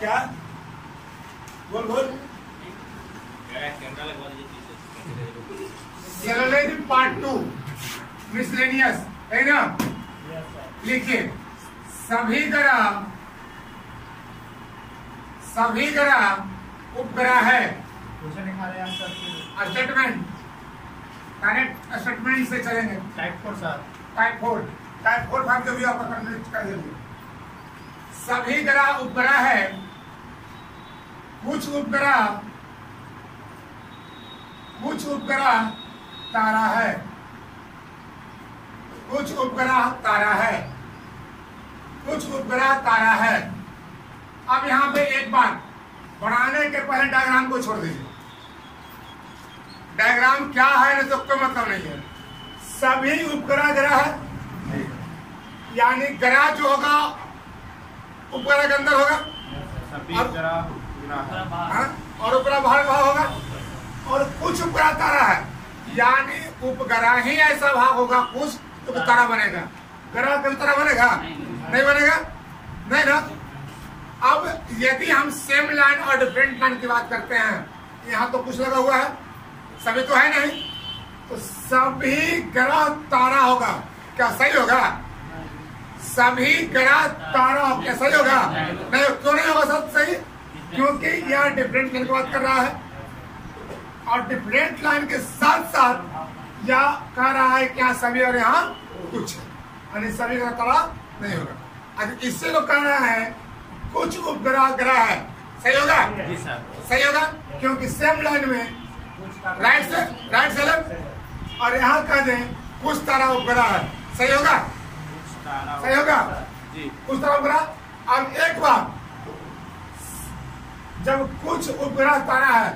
क्या? बोल बोल। सेलोलॉजी पार्ट टू मिसलेनियस है ना? लिखिए। सभी ग्रह सभी ग्रह उपग्रह है। स्टेटमेंट डायरेक्ट स्टेटमेंट से चलेंगे। Type four type four five जो भी आपका करने कर देंगे सभी ग्रह उपग्रह है। कुछ उपग्रह कुछ उपग्रह तारा है। कुछ उपग्रह तारा है। कुछ उपग्रह तारा है। अब यहाँ पे एक बात बढ़ाने के पहले डायग्राम को छोड़ दीजिए। डायग्राम क्या है ना तो कोई मतलब नहीं है। सभी उपग्रह ग्रह यानी ग्रह जो होगा उपग्रह के अंदर होगा। हाँ? और उपग्रह बाहर भाग होगा? और कुछ उपग्रह तारा है। यानी उपग्रह ही ऐसा भाग होगा कुछ तो तारा बनेगा। ग्रह कभी तारा बनेगा? नहीं बनेगा? नहीं ना? अब यदि हम सेम लाइन और डिफरेंट लाइन की बात करते हैं, यहाँ तो कुछ लगा हुआ है। सभी तो है नहीं। तो सभी ग्रह तारा होगा। क्या सही होगा? सभी ग्रह तारा क्या सही होगा? नहीं, क्यों नहीं होगा सब सही? क्योंकि यह डिफरेंट लाइन की बात कर रहा है। और डिफरेंट लाइन के साथ साथ यह कह रहा है क्या सभी और यहाँ कुछ यानी सभी ग्रह तारा नहीं होगा। अगर इससे तो कह रहा है कुछ उपग्रह ग्रह है। सही होगा? सही होगा? क्योंकि सेम लाइन में राइट से राइट से लेफ़्ट और यहाँ कह दें कुछ तारा उपग्रह है। सही होगा? सही होगा? कुछ तारा उपग्रह? अब एक बात जब कुछ उपग्रह तारा है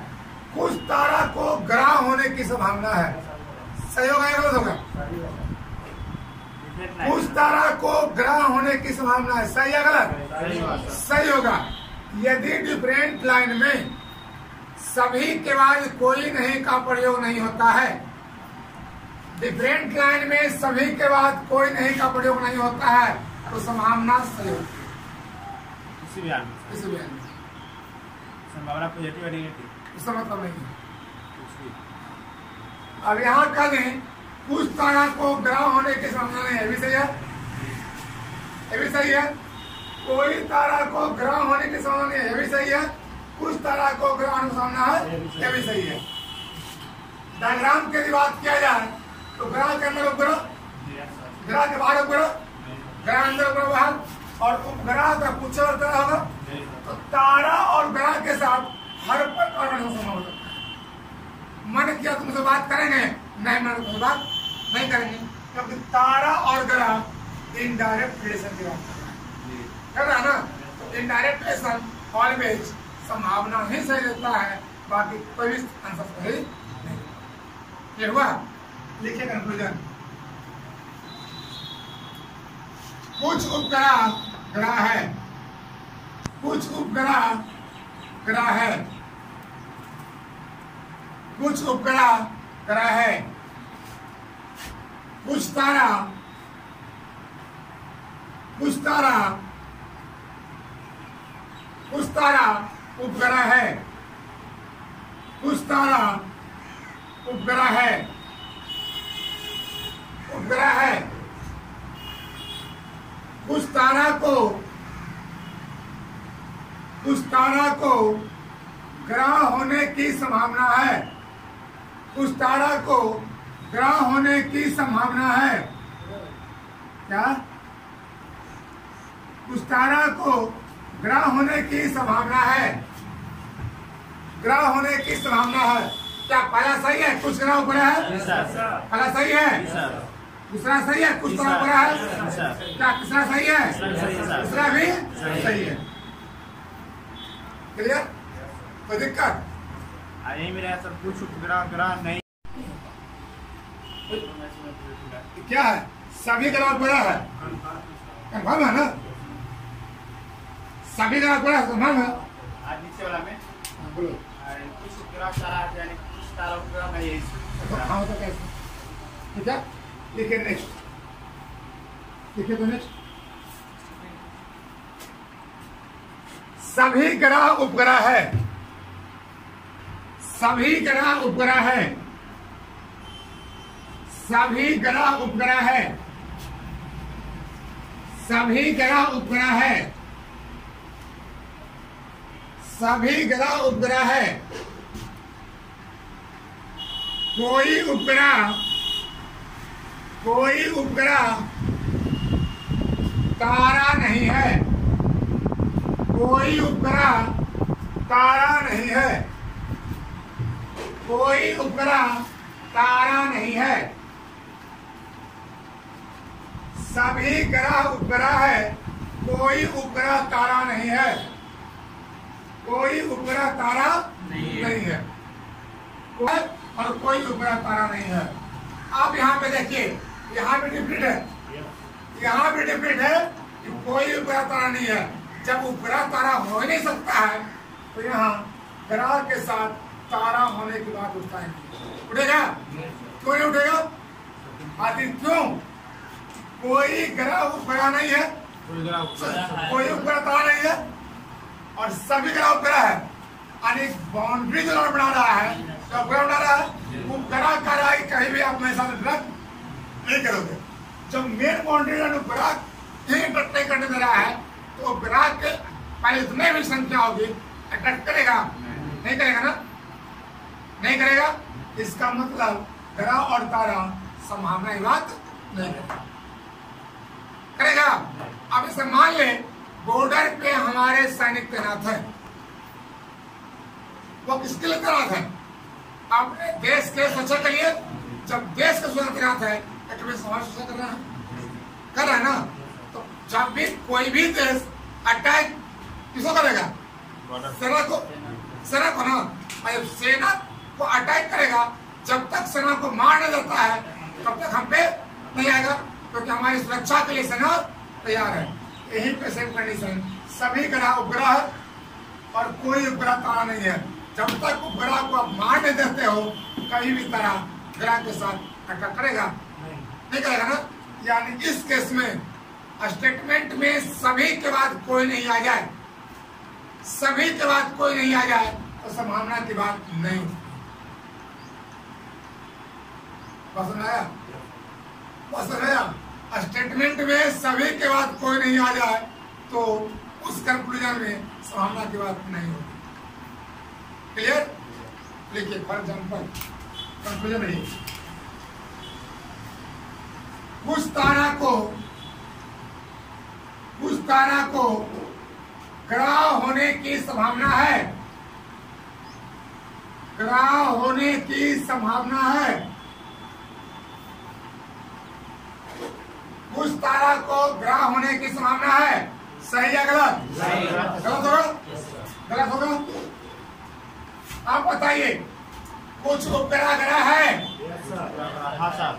कुछ तारा को ग्रह होने की संभावना है। सही होगा या गलत होगा कुछ तारा को ग्रह होने की संभावना है। सही या गलत? सही होगा। यदि डिफरेंट लाइन में सभी के बाद कोई नहीं का प्रयोग नहीं होता है डिफरेंट लाइन में सभी के बाद कोई नहीं का प्रयोग नहीं होता है तो संभावना सही होती है। किसी भी आदमी से। किसी भी आदमी संभावना पॉजिटिव है नेगेटिव इसका मतलब नहीं अब यहाँ कह दें कुछ तारा को ग्रह होने की संभावना नहीं है ये भी सही है? ये भी सही है? कोई तारा को ग्रह होने की संभावना नहीं है ये भी सही है? कुछ तारा को ग्रह होने की संभावना है ये भी सही है। डायग्राम की यदि बात किया जाए तो ग्रह के अंदर उपग्रह ग्रह के बाहर उपग्रह ग्रह अंदर उपग्रह बाहर और उपग्रह का कुछ और तरह होगा। तो तारा और ग्रह के साथ हर प्रकार का संभव होता है। मन किया तुमसे बात करेंगे नहीं मन तुमसे बात नहीं करेंगे क्योंकि तारा और ग्रह इनडायरेक्ट रिलेशन की बात कर रहा है ना? तो इनडायरेक्ट रिलेशन ऑलवेज संभावना ही सही रहता है बाकी कोई भी आंसर सही नहीं। ये हुआ? लिखिए कंक्लूजन कुछ उपग्रह ग्रह है। कुछ उपग्रह, ग्रह है। कुछ उपग्रह, ग्रह है। कुछ तारा कुछ तारा कुछ तारा उपग्रह है। कुछ तारा उपग्रह है। उपग्रह है। कुछ तारा को कुछ तारा को ग्रह होने की संभावना है। कुछ तारा को ग्रह होने की संभावना है। क्या? कुछ तारा को ग्रह होने की संभावना है। ग्रह होने की संभावना है। क्या पहला सही है? कुछ ग्रह उपग्रह है? पहला सही है? दूसरा सही है? कुछ तरह उपग्रह है? क्या तीसरा सही है? दूसरा भी सही है। क्लियर? कोई दिक्कत? यही मेरा सब कुछ उपग्रह ग्रह नहीं। क्या है? सभी ग्रह उपग्रह है। कंफर्म है ना? सभी ग्रह उपग्रह कंफर्म है आज नीचे वाला में? हाँ, बोलो। कुछ यानी कुछ तारा उपग्रह नहीं है तो हाँ तो कैसे? ठीक है? लिखिए नेक्स्ट लिखिए तो नेक्स्ट सभी ग्रह उपग्रह है। सभी ग्रह उपग्रह है। सभी ग्रह उपग्रह है। सभी ग्रह उपग्रह है। सभी ग्रह उपग्रह है। कोई उपग्रह कोई उपग्रह तारा नहीं है। कोई उपग्रह तारा नहीं है। कोई उपग्रह तारा नहीं है। सभी ग्रह उपग्रह है कोई उपग्रह तारा नहीं है। कोई उपग्रह तारा नहीं है। नहीं है। कोई और कोई उपग्रह तारा नहीं है। आप यहाँ पे देखिए यहाँ पे डिफरेंट है। यहाँ पे डिफरेंट है कि कोई उपग्रह तारा नहीं है। जब उपग्रह तारा हो ही नहीं सकता है तो यहाँ ग्रह के साथ तारा होने की बात उठता है। उठेगा? क्यों नहीं उठेगा? आखिर क्यों? कोई ग्रह उपग्रह नहीं है। कोई उपग्रह तारा नहीं है। और सभी ग्रह उपग्रह है। यानी बाउंड्री जो बना रहा है तो उपग्रह बना रहा है? उपग्रह कर रहा है कहीं भी आप मेरे साथ इंटरेक्ट नहीं करोगे। जब मेन बाउंड्री उपग्रह ही करने दे रहा है तो उपग्रह के पहले जितने भी संख्या होगी अट्रैक्ट करेगा। नहीं करेगा ना? नहीं करेगा? इसका मतलब ग्रह और तारा संभावना बात नहीं करेगा। करेगा? अब इसे मान ले बॉर्डर पे हमारे सैनिक तैनात है। वो किसके लिए तैनात है? अब देश के सुरक्षा के लिए, जब देश का सुरक्षा तैनात है तो समाज सुरक्षा कर रहा है। कर रहा है ना? जब भी कोई भी देश अटैक किसको करेगा? सेना को। सेना को ना। जब सेना को अटैक करेगा। जब तक सेना को मार नहीं जाता है तब तक हम पे नहीं आएगा क्योंकि तो हमारी सुरक्षा के लिए सेना तैयार है। यही पे सेम कंडीशन सभी ग्रह उपग्रह और कोई उपग्रह तारा नहीं है। जब तक उपग्रह को आप मार नहीं देते हो कहीं भी तरह ग्रह के साथ अटैक करेगा। नहीं। करेगा ना? यानी इस केस में स्टेटमेंट में सभी के बाद कोई नहीं आ जाए। सभी के बाद कोई नहीं आ जाए तो संभावना की बात नहीं पसंद आया? पसंद आया? स्टेटमेंट में सभी के बाद कोई नहीं आ जाए तो उस कंक्लूजन में संभावना की बात नहीं होती। क्लियर लिखिए फॉर एग्ज़ाम्पल कंक्लूजन है कुछ तारा को कुछ तारा को ग्रह होने की संभावना है। ग्रह होने की संभावना है। कुछ तारा को ग्रह होने की संभावना है। सही या गलत। गलत होगा गलत होगा आप बताइए कुछ उपग्रह ग्रह है?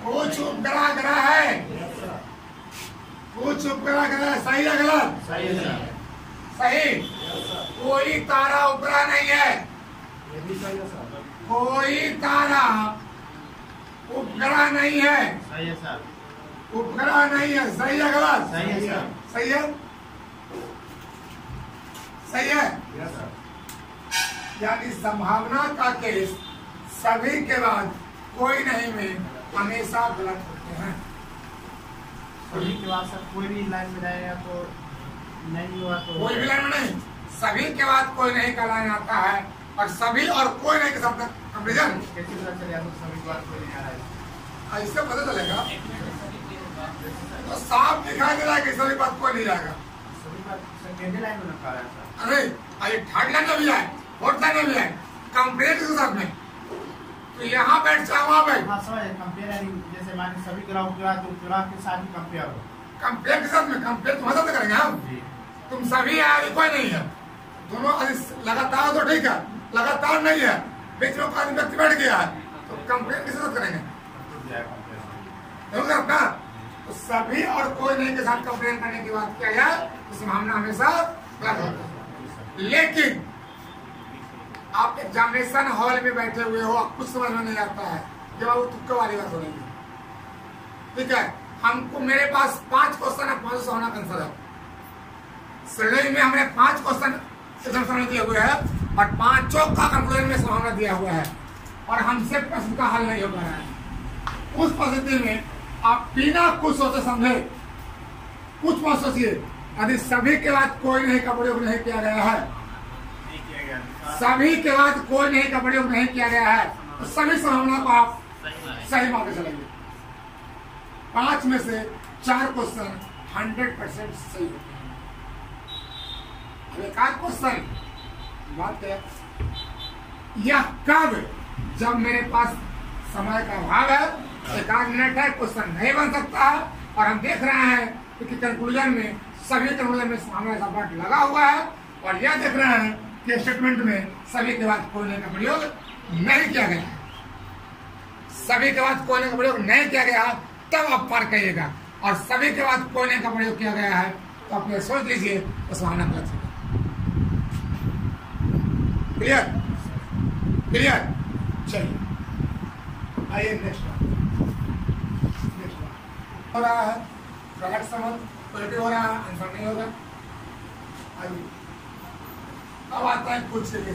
कुछ उपग्रह ग्रह है? कुछ उपग्रह ग्रह सही या गलत? सही कोई तारा उपग्रह नहीं है। कोई तारा उपग्रह नहीं है। उपग्रह नहीं है। सही है गलत? सही है सही है? यानी संभावना का केस सभी के बाद कोई नहीं में हमेशा गलत होते हैं। सभी के बाद सर कोई भी लाइन में जाएगा तो नहीं हुआ तो कोई भी लाइन में नहीं। सभी के बाद कोई नहीं का लाइन आता है और सभी और कोई नहीं के साथ कंपेरिजन कैसे पता चलेगा तो सभी के बाद कोई नहीं आ रहा है? ऐसे पता चलेगा। तो साफ़ दिखाई दे रहा है कि सभी बात कोई नहीं जाएगा। सभी के बाद सर केंद्रीय लाइन में रखा है सर। अरे अरे थर्ड लाइन में भी है फोर्थ लाइन में भी है कंपेयर के साथ में। तो यहाँ बैठ जाओ वहाँ बैठ हाँ समझ कंपेयर जैसे मान सभी ग्राह उपग्रह तो उपग्रह के साथ ही कंपेयर हो। कंपेयर के साथ में कंपेयर तुम्हारे साथ करेंगे हम। तुम सभी है कोई नहीं है। दोनों लगातार तो ठीक है लगातार नहीं है। बीच में कोई व्यक्ति बैठ गया है। तो कंपेयर किसके साथ करेंगे? तो सभी और कोई नहीं के साथ कंपेयर करने की बात किया जाए तो संभावना हमेशा है लेकिन आप एग्जामिनेशन हॉल में बैठे हुए हो, आप कुछ समझ में नहीं आता है। जब आप तुक्के वाली बात हो रही है ठीक है? हमको मेरे पास पाँच क्वेश्चन है पाँच सौ आंसर है। श्रेणी में हमने पाँच क्वेश्चन दिए हुए हैं, और पाँचों का कंक्लूजन में संभावना दिया हुआ है, और हमसे प्रश्न का हल नहीं हो पाया है। उस परिस्थिति में आप बिना कुछ सोचे समझे, कुछ मत सोचिए। यदि सभी के बाद कोई नहीं का प्रयोग नहीं किया गया है सभी के बाद कोई नहीं का प्रयोग नहीं किया गया है। तो सभी संभावना को आप सही माने सही मान के चलेंगे। पाँच में से चार क्वेश्चन हंड्रेड परसेंट सही होते हैं। एक आध क्वेश्चन बात है? यह कब? जब मेरे पास समय का अभाव है, एक आध मिनट है क्वेश्चन नहीं बन सकता और हम देख रहे हैं कि कंक्लूजन में सभी कंक्लूजन में का बट लगा हुआ है, और यह देख रहे हैं कि स्टेटमेंट में सभी के बाद कोयले का प्रयोग नहीं किया गया। सभी के बाद कोयले का प्रयोग नहीं किया गया, तब आप पार करिएगा। और सभी के बाद कोयले का प्रयोग किया गया है तो आप सोच लीजिए सुहाना गलत क्लियर क्लियर चलिए। आइए नेक्स्ट हो रहा है। प्रोडक्ट समझ हो रहा है आंसर नहीं होगा आइए। अब आता है कुछ के लिए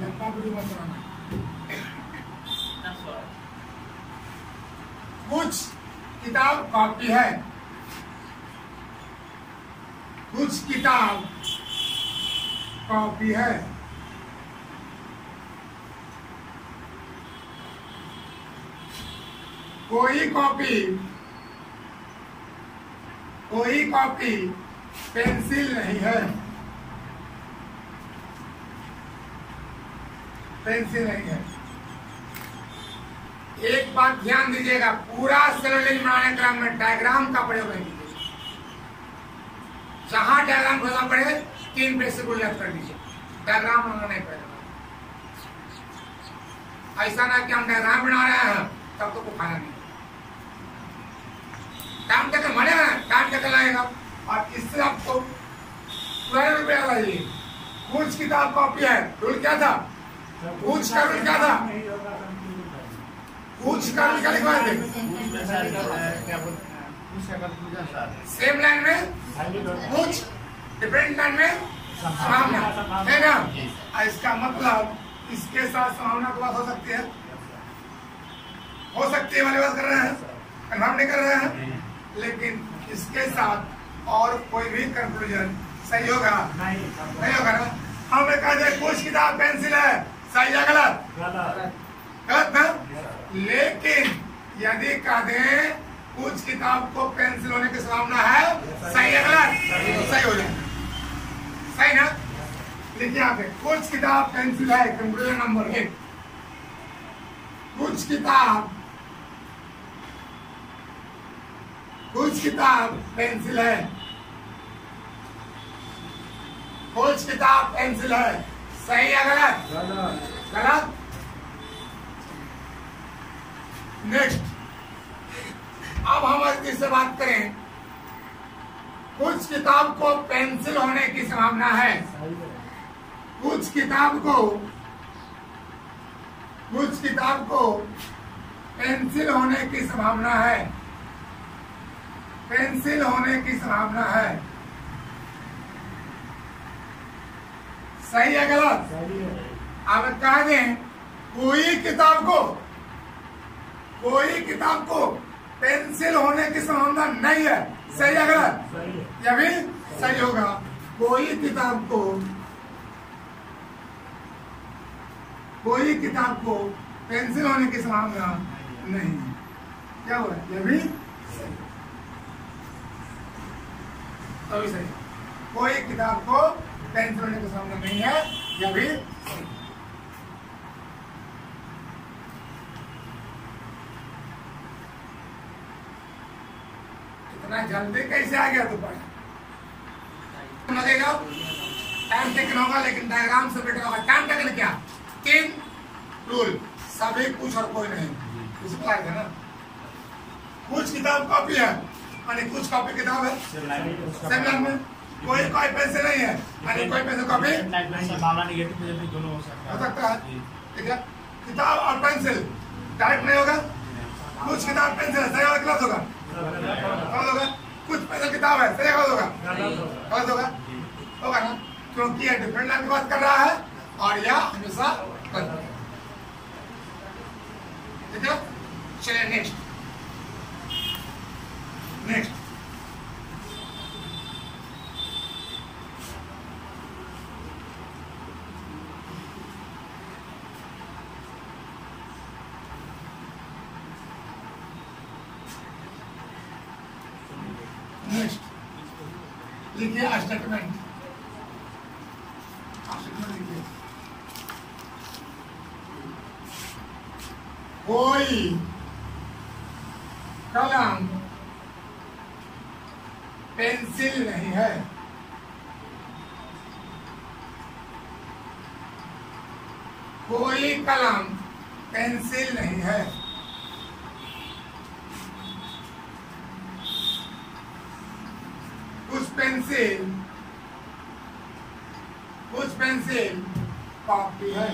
लंबा वीडियो मत बनाना कुछ किताब कॉपी है। कुछ किताब कॉपी है। कोई कॉपी कोई कॉपी पेंसिल नहीं है। पेंसिल नहीं है। एक बात ध्यान दीजिएगा, पूरा सेलोलिन बनाने क्रम में डायग्राम का प्रयोग नहीं कीजिए। जहाँ डायग्राम खोजना पड़े, तीन पेज से उल्लेख कर दीजिए। डायग्राम बनाना नहीं ऐसा ना कि हम डायग्राम बना रहे हैं, तब तो को खाना नहीं। टाइम टेकल मरेगा ना टाइम टेकल आएगा और इससे आपको रुपये लगाइए कुछ किताब कॉपी है रूल क्या था? कुछ का रूल क्या था? कुछ का रूल क्या कंक्लूजन सर सेम लाइन में कुछ डिफरेंट लाइन में संभावना है ना? इसका मतलब इसके साथ संभावना की बात हो सकती है। हो सकती है, वाली बात कर रहे हैं। कन्फर्म नहीं कर रहे हैं। लेकिन इसके साथ और कोई भी कंक्लूजन सही होगा? नहीं। होगा ना? हम कहा जाए कुछ किताब पेंसिल है। सही या गलत? गलत। ना? लेकिन यदि कह दें कुछ किताब को पेंसिल होने की संभावना है सही है गलत? सही। हो जाए सही ना? लिखिए यहाँ पे कुछ किताब पेंसिल है कंक्लूजन नंबर एक। कुछ किताब कुछ किताब पेंसिल है। कुछ किताब पेंसिल है। सही या गलत? गलत। नेक्स्ट अब हम अगर से बात करें। कुछ किताब को पेंसिल होने की संभावना है। कुछ किताब को कुछ किताब को पेंसिल होने की संभावना है। पेंसिल होने की संभावना है। सही है गलत? अब कह दें कोई किताब को कोई किताब को पेंसिल होने की संभावना नहीं है। सही है गलत? यह भी सही होगा? कोई किताब को कोई किताब को पेंसिल होने की संभावना नहीं है। क्या हुआ? यह भी तो भी सही कोई किताब को पेंसिल होने की संभावना नहीं है यह भी इतना जल्दी कैसे आ गया दोपहर लगेगा टाइम टेकन होगा, लेकिन डायग्राम से बेटर होगा। टाइम टेकन क्या? तीन रूल सभी कुछ और कोई नहीं। इस प्रकार है ना। कुछ किताब कॉपी है। यानी कुछ कॉपी किताब है? सेम लाइन में कोई कोई पैसे नहीं है। यानी कोई पैसे कॉपी? पॉजिटिव दोनों हो सकता हो। है ठीक है। किताब और पेंसिल। डायरेक्ट नहीं होगा? कुछ किताब पेंसिल है सही होगा गलत होगा? गलत होगा। कुछ पेंसिल किताब है सही गलत होगा? गलत होगा। होगा ना? क्योंकि यह डिफरेंट लाइन की बात कर रहा है और यह हमेशा ठीक है? चलिए नेक्स्ट नेक्स्ट नेक्स्ट लिखिए स्टेटमेंट स्टेटमेंट लिखिए कोई कलम पेंसिल नहीं है कोई कलम पेंसिल नहीं है कुछ पेंसिल कुछ पेंसिल कॉपी है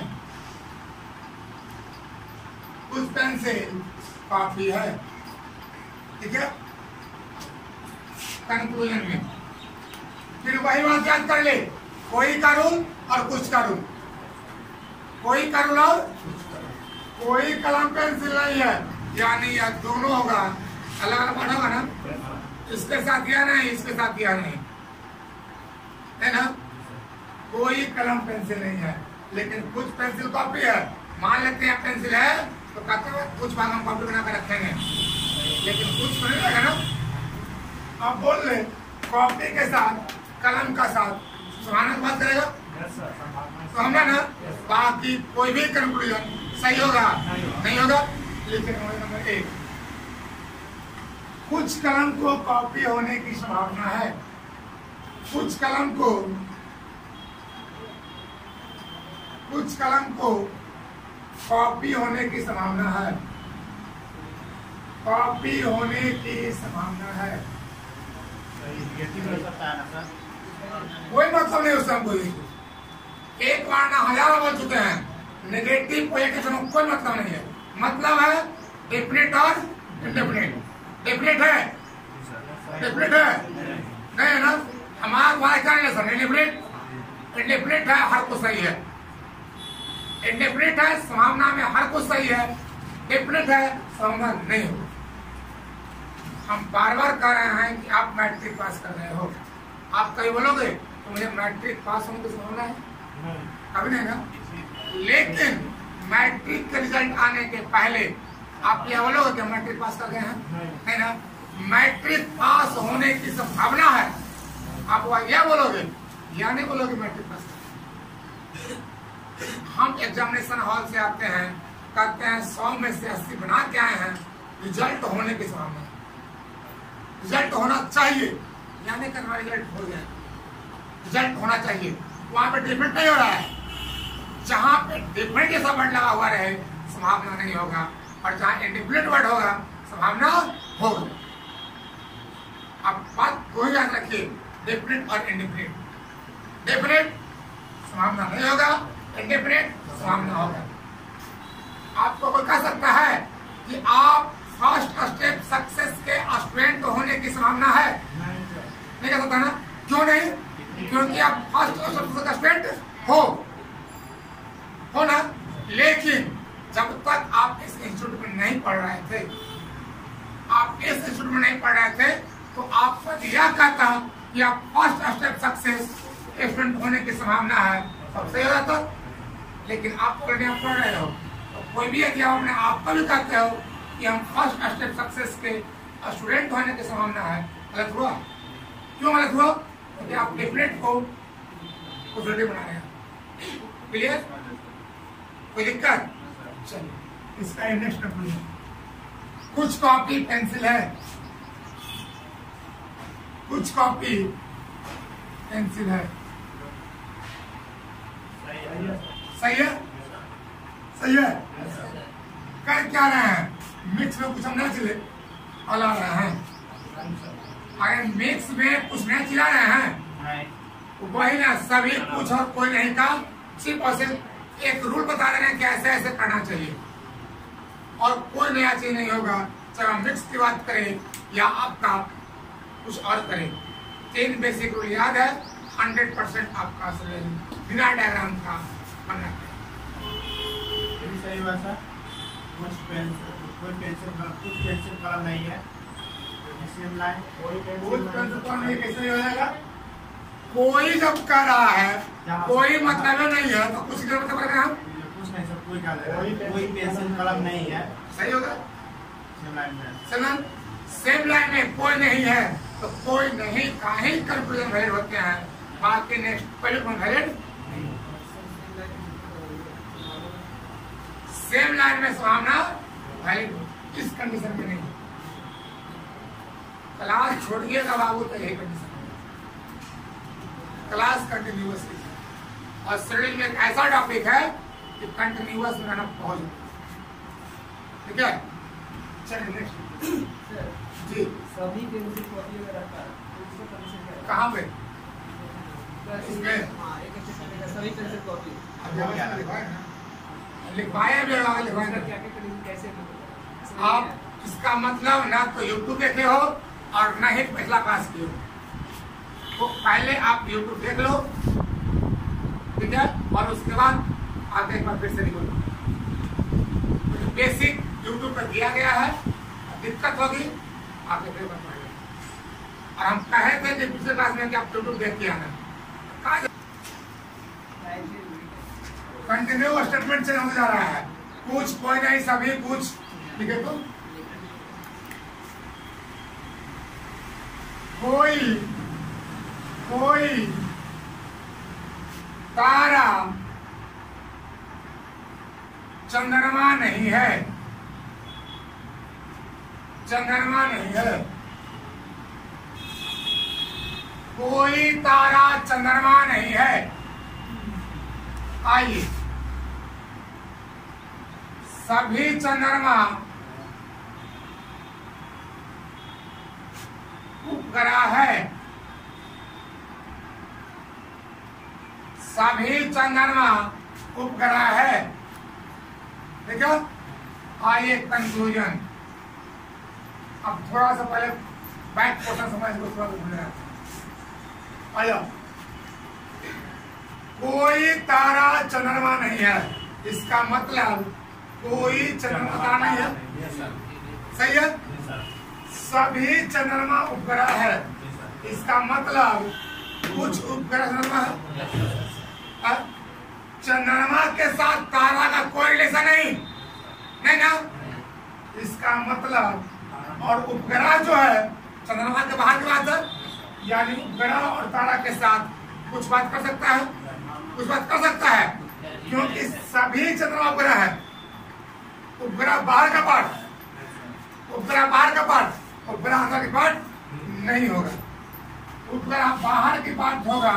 कुछ पेंसिल कॉपी है ठीक है कंक्लूजन में बात याद कर ले। कोई करूँ और कुछ करूँ। कोई करूँ और कोई कलम पेंसिल नहीं है। यानी यह दोनों होगा। अलग अलग वर्ड होगा ना? इसके साथ यह नहीं, इसके साथ यह नहीं। है ना? कोई कलम पेंसिल नहीं है। लेकिन कुछ पेंसिल कॉपी है। मान लेते हैं पेंसिल है तो कहते हैं कुछ भाग हम कॉपी बना कर रखेंगे। लेकिन कुछ तो नहीं ना? अब बोल रहे कॉपी के साथ कलम का साथ। सुहाना की बात करेगा? तो हमने ना बाकी कोई भी कंक्लूजन सही होगा? नहीं होगा। लेकिन नंबर एक। कुछ कलम को कॉपी होने की संभावना है। कुछ कलम को कुछ कलम को कॉपी होने की संभावना है। कॉपी होने की संभावना है। कोई मतलब नहीं उससे हम बोलेंगे एक बार ना हज़ारों बोल चुके हैं। नेगेटिव पॉजिटिव कोई मतलब नहीं है। मतलब है डेफिनेट और इंडेफिनेट डेफिनेट है? डेफिनेट है? नहीं है ना? हमारा वाला क्या है सर। इंडेफिनेट इंडेफिनेट है, हर कुछ सही है। इंडेफिनेट है संभावना में हर कुछ सही है। डेफिनेट है संभावना नहीं हो। हम बार बार कह रहे हैं कि आप मैट्रिक पास कर रहे हो। आप कहीं बोलोगे तो मुझे मैट्रिक पास होने की संभावना है? कभी नहीं ना? लेकिन मैट्रिक के रिज़ल्ट आने के पहले आप यह बोलोगे कि मैट्रिक पास कर गए हैं? है ना? मैट्रिक पास होने की संभावना है। आप यह बोलोगे, या नहीं बोलोगे मैट्रिक पास हम एग्जामिनेशन हॉल से आते हैं, कहते हैं सौ में से अस्सी बना के आए हैं। रिज़ल्ट होने की संभावना रिज़ल्ट होना चाहिए। यानी कि हमारा रिज़ल्ट हो गया रिज़ल्ट होना चाहिए। वहाँ पे डिफरेंट नहीं हो रहा है। जहाँ पे डिफरेंट जैसा वर्ड लगा हुआ रहे, संभावना नहीं होगा। और जहाँ इंडिफरेंट वर्ड होगा, संभावना होगा। अब बात को याद रखिए। डिफरेंट और इंडिफरेंट डिफरेंट संभावना नहीं होगा। इंडिफरेंट संभावना होगा। आपको कोई कह सकता है कि आप फ़र्स्ट स्टेप सक्सेस के स्टूडेंट होने की संभावना है? नहीं कह सकता ना? क्यों नहीं? क्योंकि आप फ़र्स्ट स्टेप का स्टूडेंट हो। हो ना? लेकिन जब तक आप इस इंस्टीट्यूट में नहीं पढ़ रहे थे, आप इस इंस्टीट्यूट में नहीं पढ़ रहे थे तो आप यह कहता कि आप फ़र्स्ट स्टेप सक्सेस स्टूडेंट होने की संभावना है। सब सही हो जाता लेकिन आप ऑलरेडी आप पढ़ रहे हो तो कोई भी यदि आप अपने आप को भी कहते हो कि हम फ़र्स्ट स्टेप सक्सेस के स्टूडेंट होने की संभावना है। गलत हुआ? क्यों गलत हुआ? क्योंकि आप डिफरेंट को पॉजिटिव बना रहे हैं क्लियर कोई दिक्कत? चलिए इसका नेक्स्ट कंक्लूजन कुछ कॉपी पेंसिल है। कुछ कॉपी पेंसिल है। सही है? सही है? कर क्या रहे हैं? मिक्स में कुछ हम ना चिले अला रहे हैं। अगर मिक्स में कुछ नहीं चिला रहे हैं। वही ना सभी कुछ और कोई नहीं का सिर्फ़ और सिर्फ़ एक रूल बता दे रहे हैं कि ऐसे करना चाहिए। और कोई नया चीज़ नहीं होगा। चाहे हम मिक्स की बात करें या आपका कुछ और करें तीन बेसिक रूल याद है हंड्रेड परसेंट आपका बिना डायग्राम का बनना सही बात है। कुछ पेंसिल कोई पेंसिल कुछ पेंसिल कलम नहीं है। सेम लाइन कोई बहुत पेंसिल कैसे हो जाएगा कोई जब कर रहा है कोई मतलब नहीं है तो कुछ का मतलब रहे हम। कुछ नहीं सर कोई क्या कोई पेंसिल कलम नहीं है। सही होगा? सेम लाइन में सेम लाइन में कोई नहीं है तो कोई नहीं का ही कंफ्यूजन वैलिड होते हैं? बाकी नेक्स्ट पहले कौन वैलिड सेम लाइन में संभावना वैलिड इस कंडीशन में नहीं। क्लास छोड़िएगा बाबू तो यही कंडीशन क्लास कंटिन्यूस और श्रेणी में एक ऐसा टॉपिक है कि कंटिन्यूस में रहना बहुत ठीक है? चलिए नेक्स्ट जी। सभी कॉपी है। कहाँ पे? हाँ लिखवाए लिखवाए ना मतलब? आप इसका मतलब ना तो यूट्यूब देखे हो और ना ही पहला क्लास किए हो। तो पहले आप यूट्यूब देख लो, ठीक है? और उसके बाद आप एक बार फिर से निकलो। तो बेसिक यूट्यूब पर दिया गया है, दिक्कत होगी, आप एक बार पढ़। और हम कहे थे कि पिछले क्लास में कि आप यूट्यूब देख के आना। कंटिन्यू स्टेटमेंट चेंज होने जा रहा है। कुछ कोई नहीं सभी, कुछ, ठीक है तो? कोई कोई तारा चंद्रमा नहीं है। चंद्रमा नहीं है। कोई तारा चंद्रमा नहीं है। आइए। सभी चंद्रमा उपग्रह है। सभी चंद्रमा उपग्रह है। ठीक है आइए कंक्लूजन अब थोड़ा सा पहले बैक पोर्शन समझ लो थोड़ा सा भूल रहा आ जाओ कोई तारा चंद्रमा नहीं है। इसका मतलब कोई चंद्रमा तारा नहीं है सही है? सभी चंद्रमा उपग्रह है। इसका मतलब कुछ उपग्रह चंद्रमा के साथ तारा का कोई रिलेशन नहीं। नहीं ना? इसका मतलब और उपग्रह जो है, चंद्रमा के बाहर की बात है। यानी उपग्रह और तारा के साथ कुछ बात कर सकता है? कुछ बात कर सकता है। क्योंकि सभी चंद्रमा उपग्रह है। उपग्रह बाहर का पार्ट उपग्रह बाहर का पार्ट उपग्रह अंदर की पार्ट नहीं होगा। उपग्रह बाहर की पार्ट होगा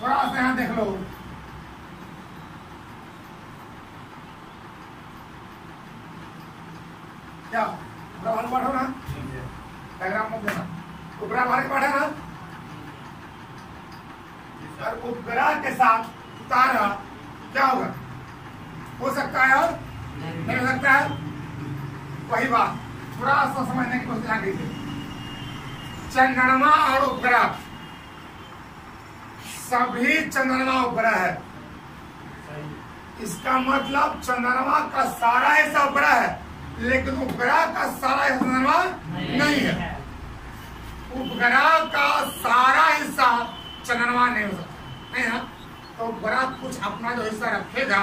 थोड़ा सा यहाँ देख लो। क्या? उपग्रह बाहर पार्ट होना डायग्राम मत देना उपग्रह बाहर की पार्ट है ना। और उपग्रह के साथ तारा क्या होगा? हो सकता है और? नहीं हो सकता है? वही बात। थोड़ा सा समझने की कोशिश कीजिए। चंद्रमा और उपग्रह। सभी चंद्रमा उपग्रह है। इसका मतलब चंद्रमा का सारा हिस्सा उपग्रह है लेकिन उपग्रह का सारा हिस्सा चंद्रमा नहीं है। उपग्रह का सारा हिस्सा चंद्रमा नहीं हो सकता। नहीं ना? तो उपग्रह कुछ अपना जो हिस्सा रखेगा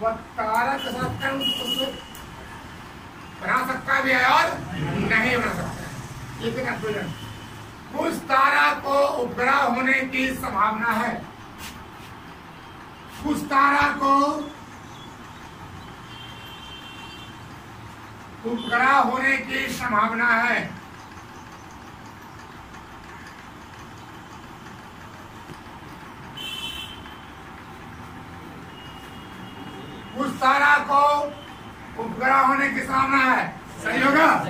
वह तारा के साथ उसको बना सकता भी है और नहीं बना सकता। लेकिन कंफ्यूजन उस तारा को उपग्रह होने की संभावना है। उस तारा को उपग्रह होने की संभावना है। उस तारा को उपग्रह होने की संभावना है। सही होगा?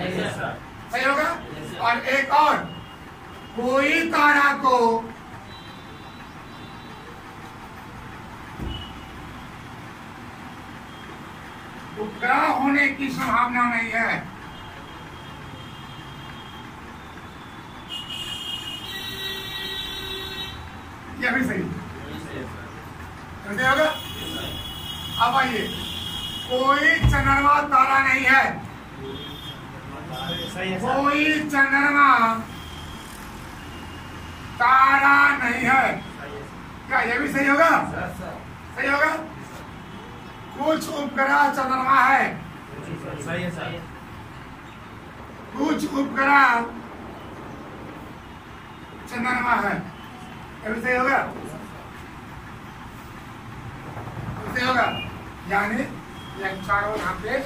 सही होगा? और एक और कोई तारा को उपग्रह होने की संभावना नहीं है। यह भी सही। होगा? अब आइए। कोई चंद्रमा तारा नहीं है। कोई चंद्रमा तारा नहीं है। क्या यह भी सही होगा? सही होगा? कुछ उपग्रह चंद्रमा है। सही है सर। कुछ उपग्रह चंद्रमा है। यह भी सही होगा? सही होगा? यानी यह यहाँ पे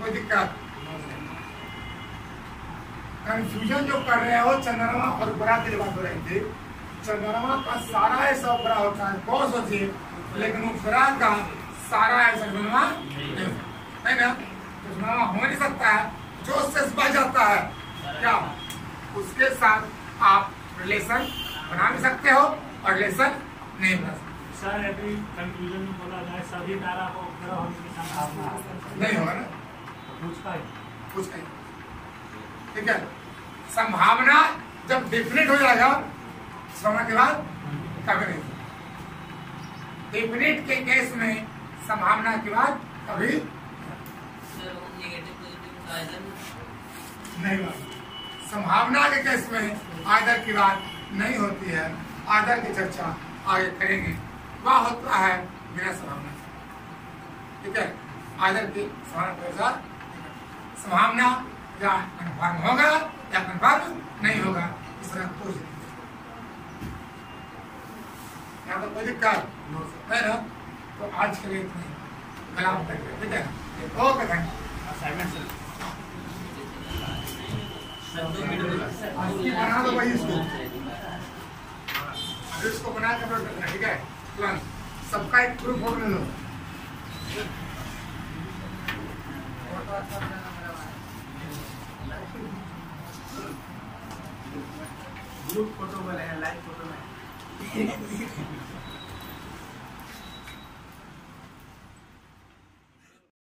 कोई दिक्कत? कंफ्यूजन जो कर रहे हो चंद्रमा और उपग्रह की बात हो रही थी। चंद्रमा का सारा ऐसा उपग्रह होता है बहुत होती है लेकिन उपग्रह का सारा ऐसा चंद्रमा है। ना? चंद्रमा हो नहीं सकता है, जो उससे बच जाता है। क्या? उसके साथ आप रिलेशन बना भी सकते हो। और रिलेशन नहीं बना सकते सर अभी कंक्लूजन में बोला जाए सभी तारा को उपग्रह होने की संभावना नहीं होगा ना है। कुछ ठीक है। संभावना जब डिफिनेट हो जाएगा संभावना के बाद कभी नहीं। डिफिनेट के केस में संभावना के बाद कभी नहीं। होगा संभावना के केस में आदर की बात नहीं होती है। आदर की चर्चा आगे करेंगे। वह होता है बिना संभावना ठीक है? आदर की साथ संभावना या कन्फर्म होगा या कन्फर्म नहीं होगा इस तरह नहीं। यहाँ तो कोई दिक्कत है ना? तो आज के लिए इतना कल आप ठीक है? ओके थैंक यू बना दो भाई इसको। अभी इसको बना के अपलोड करना ठीक है? तुरंत सबका एक ग्रुप फ़ोटो ले लो। ग्रुप फ़ोटो बनाया लाइव फ़ोटो में